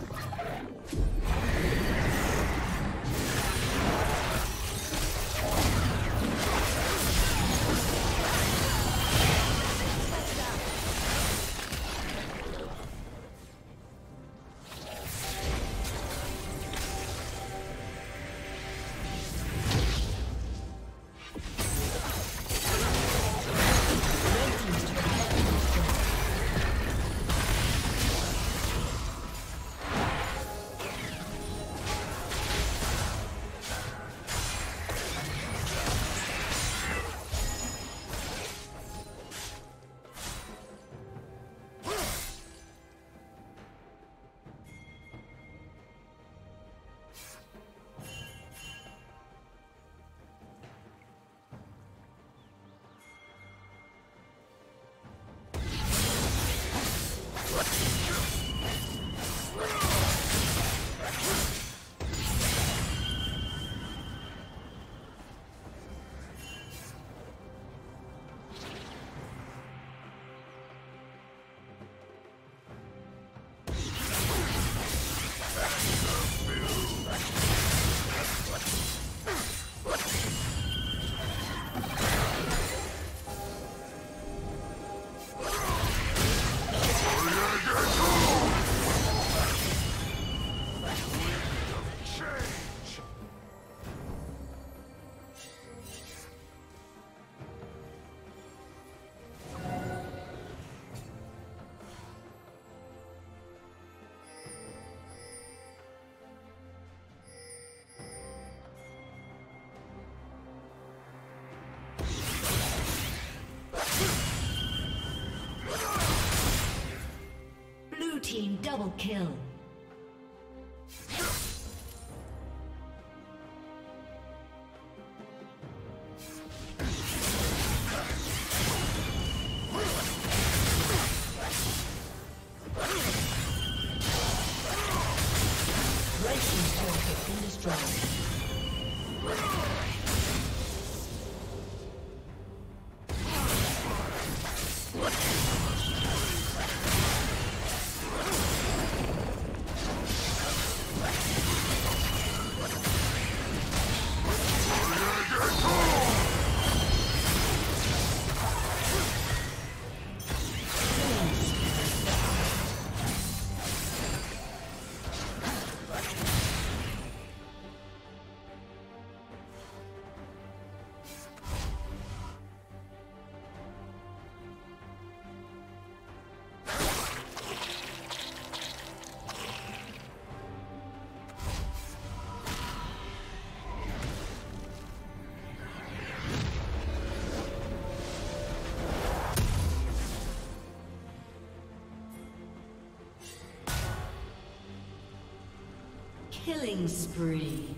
you Double kill. Killing spree.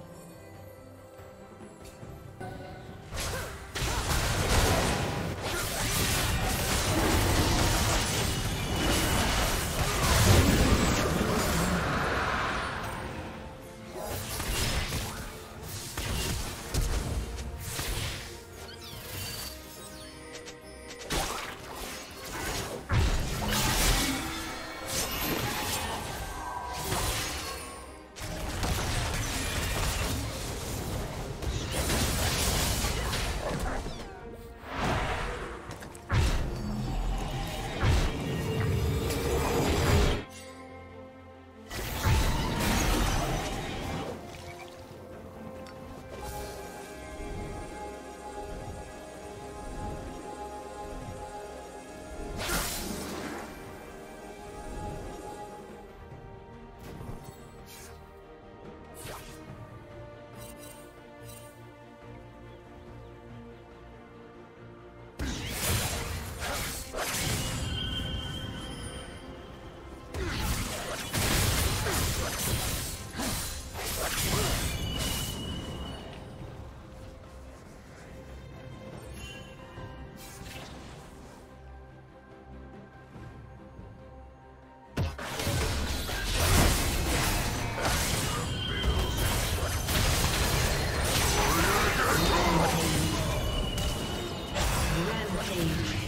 Rampage.